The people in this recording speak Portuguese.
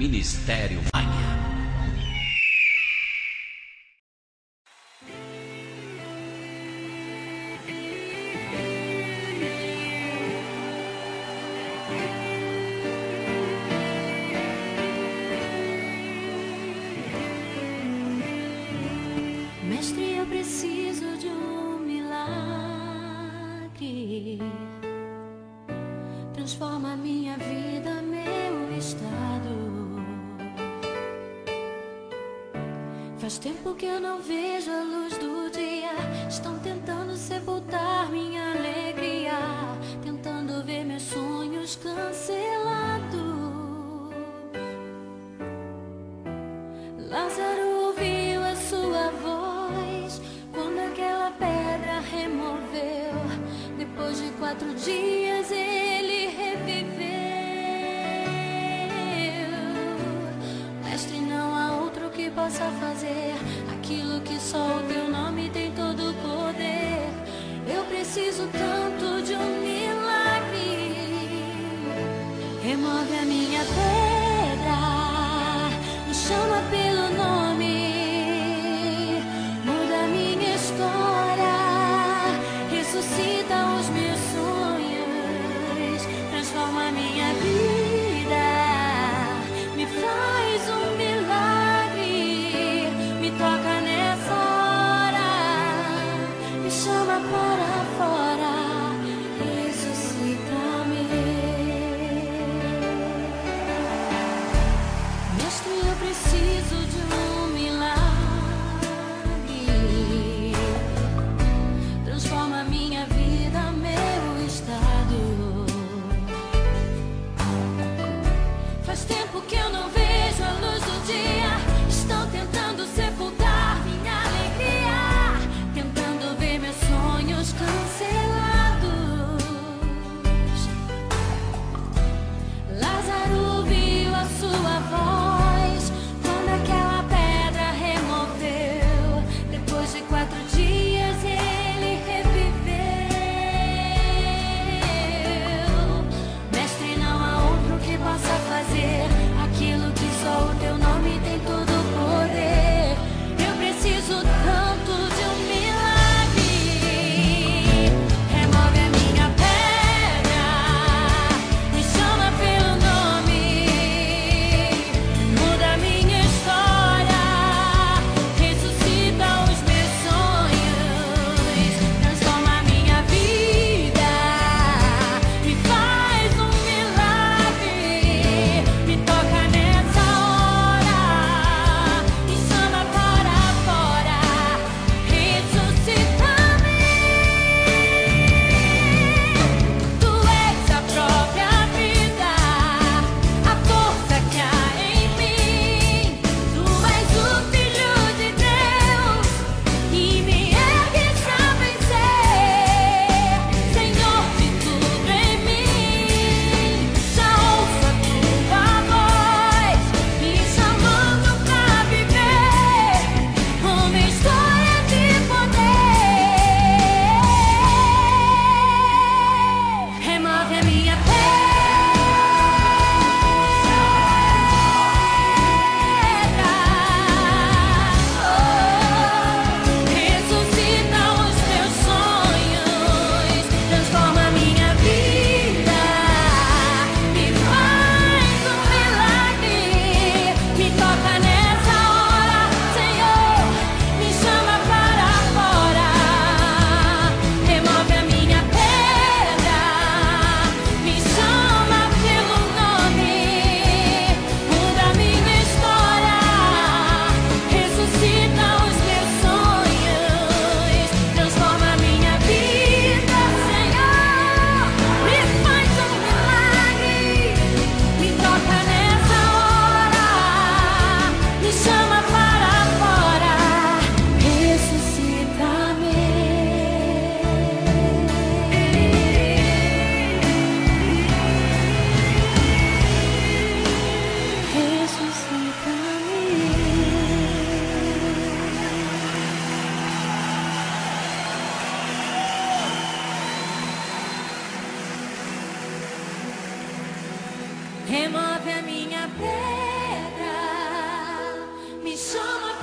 Ministério Maia. Faz tempo que eu não vejo a luz do dia. Estão tentando sepultar minha alegria. Tentando ver meus sonhos cancelados. Lázaro ouviu a sua voz quando aquela pedra removeu. Depois de quatro dias ele reviveu. Mestre, não há outro que possa fazer só o teu nome tem todo o poder. Eu preciso tanto de um milagre. Remove a minha pedra, me chama Remove a minha pedra, me chama